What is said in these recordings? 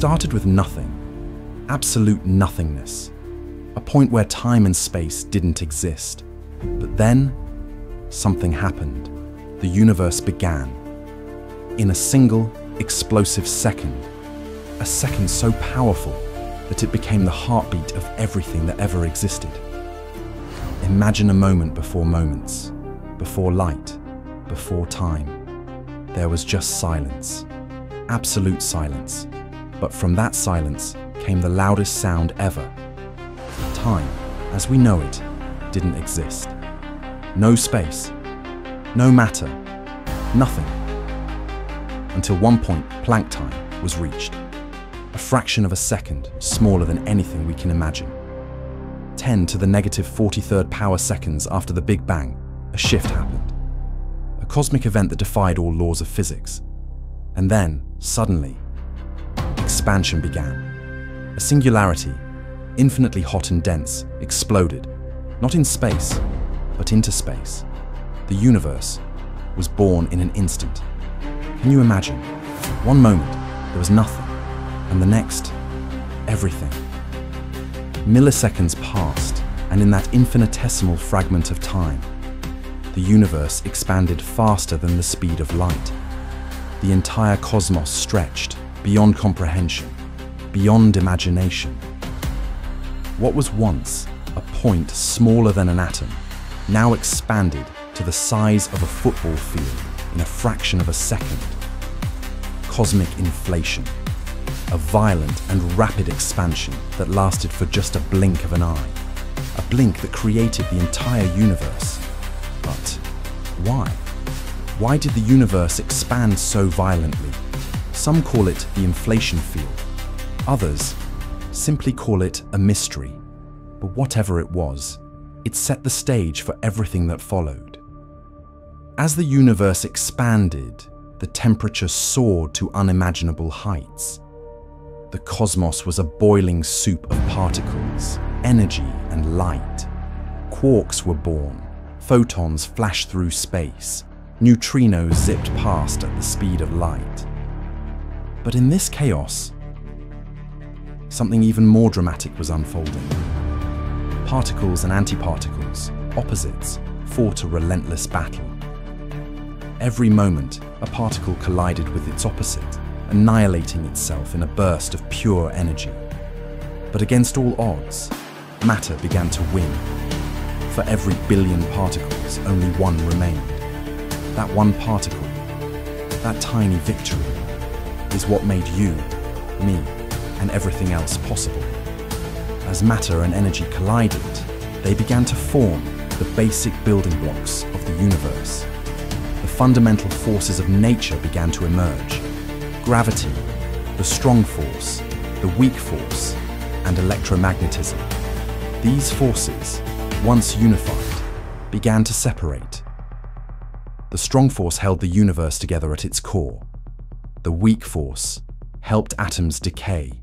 Started with nothing, absolute nothingness, a point where time and space didn't exist. But then, something happened. The universe began. In a single, explosive second, a second so powerful that it became the heartbeat of everything that ever existed. Imagine a moment before moments, before light, before time. There was just silence, absolute silence. But from that silence came the loudest sound ever. Time, as we know it, didn't exist. No space, no matter, nothing. Until one point, Planck time was reached. A fraction of a second smaller than anything we can imagine. 10 to the negative 43rd power seconds after the Big Bang, a shift happened. A cosmic event that defied all laws of physics. And then, suddenly, expansion began. A singularity, infinitely hot and dense, exploded, not in space, but into space. The universe was born in an instant. Can you imagine? One moment, there was nothing, and the next, everything. Milliseconds passed, and in that infinitesimal fragment of time, the universe expanded faster than the speed of light. The entire cosmos stretched beyond comprehension, beyond imagination. What was once a point smaller than an atom now expanded to the size of a football field in a fraction of a second. Cosmic inflation a violent and rapid expansion that lasted for just a blink of an eye. A blink that created the entire universe. But why? Why did the universe expand so violently? Some call it the inflation field. Others simply call it a mystery. But whatever it was, it set the stage for everything that followed. As the universe expanded, the temperature soared to unimaginable heights. The cosmos was a boiling soup of particles, energy and light. Quarks were born, photons flashed through space, neutrinos zipped past at the speed of light. But in this chaos, something even more dramatic was unfolding. Particles and antiparticles, opposites, fought a relentless battle. Every moment, a particle collided with its opposite, annihilating itself in a burst of pure energy. But against all odds, matter began to win. For every billion particles, only one remained. That one particle, that tiny victory, is what made you, me, and everything else possible. As matter and energy collided, they began to form the basic building blocks of the universe. The fundamental forces of nature began to emerge gravity, the strong force, the weak force, and electromagnetism. These forces, once unified, began to separate. The strong force held the universe together at its core. The weak force helped atoms decay.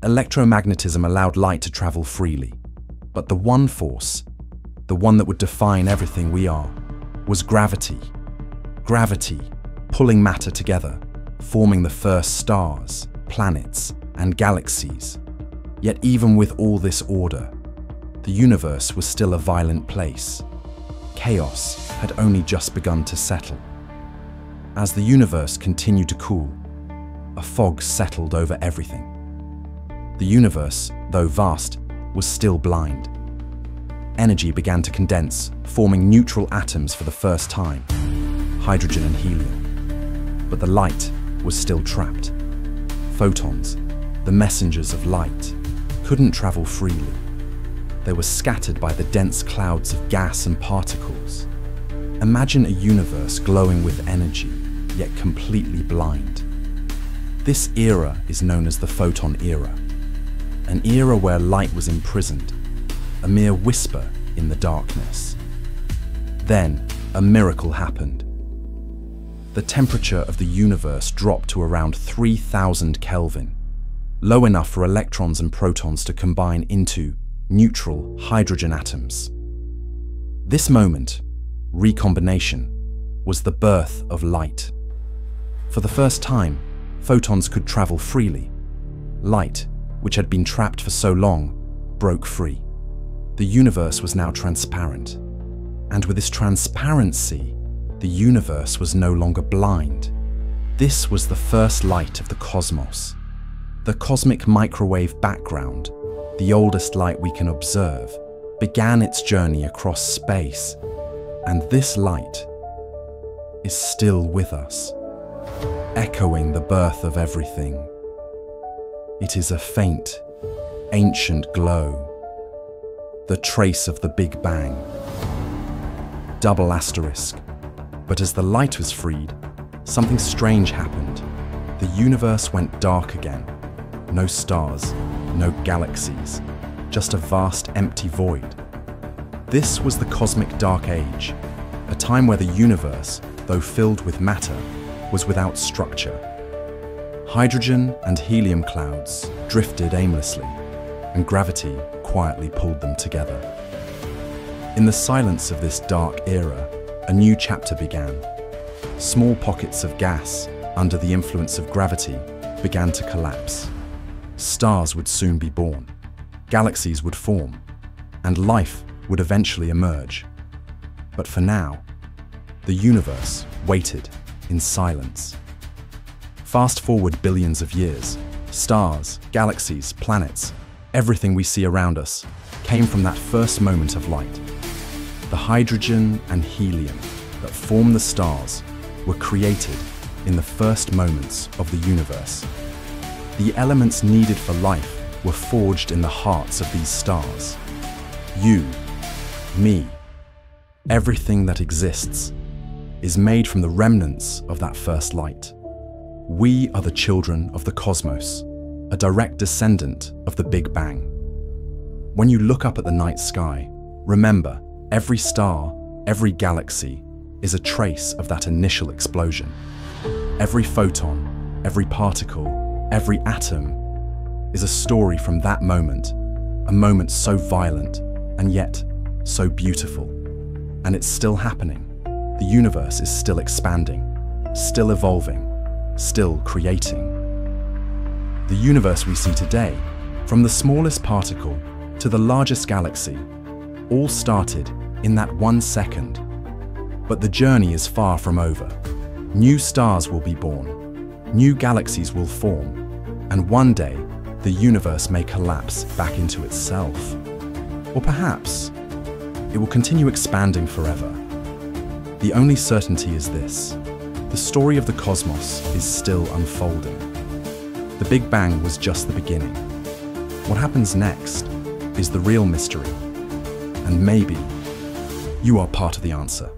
Electromagnetism allowed light to travel freely. But the one force, the one that would define everything we are, was gravity. Gravity, pulling matter together forming the first stars, planets, and galaxies. Yet even with all this order, the universe was still a violent place. Chaos had only just begun to settle. As the universe continued to cool, a fog settled over everything. The universe, though vast, was still blind. Energy began to condense, forming neutral atoms for the first time, hydrogen and helium. But the light was still trapped. Photons, the messengers of light, couldn't travel freely. They were scattered by the dense clouds of gas and particles. Imagine a universe glowing with energy, yet completely blind. This era is known as the photon era, an era where light was imprisoned, a mere whisper in the darkness. Then, a miracle happened the temperature of the universe dropped to around 3000 Kelvin, low enough for electrons and protons to combine into neutral hydrogen atoms. This moment, recombination, was the birth of light. For the first time, photons could travel freely. Light, which had been trapped for so long, broke free. The universe was now transparent. And with this transparency, the universe was no longer blind. This was the first light of the cosmos. The cosmic microwave background, the oldest light we can observe, began its journey across space. And this light is still with us, echoing the birth of everything. It is a faint, ancient glow, the trace of the Big Bang. Double asterisk. But as the light was freed, something strange happened. The universe went dark again. No stars, no galaxies, just a vast empty void. This was the cosmic dark age, a time where the universe, though filled with matter, was without structure. Hydrogen and helium clouds drifted aimlessly, and gravity quietly pulled them together. In the silence of this dark era, a new chapter began. Small pockets of gas, under the influence of gravity, began to collapse. Stars would soon be born, galaxies would form, and life would eventually emerge. But for now, the universe waited in silence. Fast forward billions of years, stars, galaxies, planets, everything we see around us came from that first moment of light. The hydrogen and helium that form the stars were created in the first moments of the universe. The elements needed for life were forged in the hearts of these stars. You, me, everything that exists is made from the remnants of that first light. We are the children of the cosmos, a direct descendant of the Big Bang. When you look up at the night sky, remember every star, every galaxy is a trace of that initial explosion. Every photon, every particle, Every atom is a story from that moment, a moment so violent and yet so beautiful. And it's still happening. The universe is still expanding, still evolving, still creating. The universe we see today, from the smallest particle to the largest galaxy, all started in that one second. But the journey is far from over. New stars will be born, new galaxies will form, and one day the universe may collapse back into itself. Or perhaps it will continue expanding forever. The only certainty is this the story of the cosmos is still unfolding. The Big Bang was just the beginning. What happens next is the real mystery. And maybe you are part of the answer.